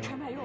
全买用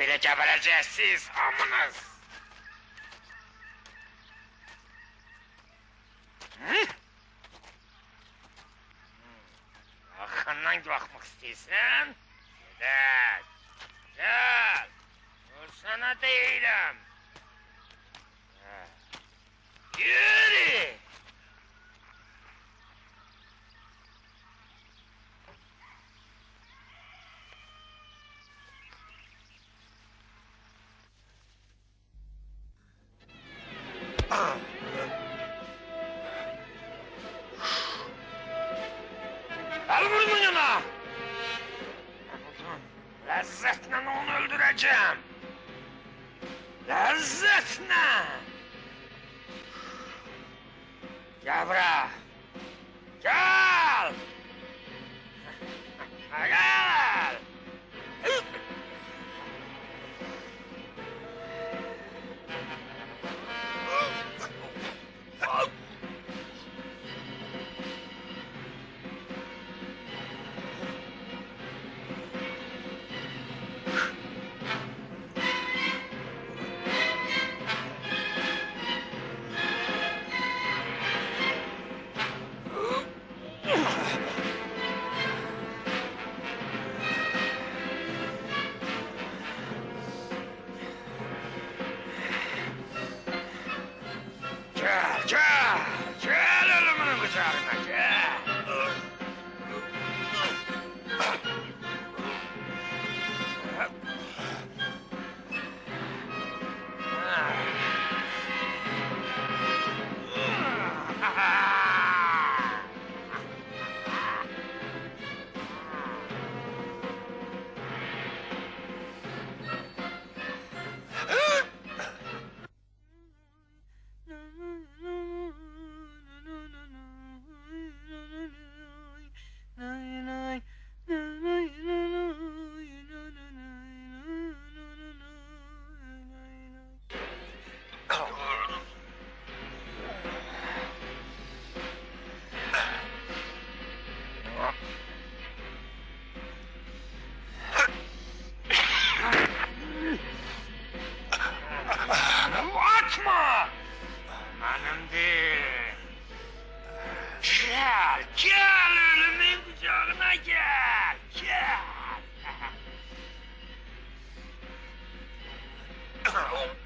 bile gebereceğiz siz amınız. Hı? Yakından bakmak istiyorsan? Gel. Gel. Vursana değilim. Yürü. Abracadabra. Yeah! Yeah, yeah. hanımdı. Gel, gel ölümün kucağına gel, gel. Oh.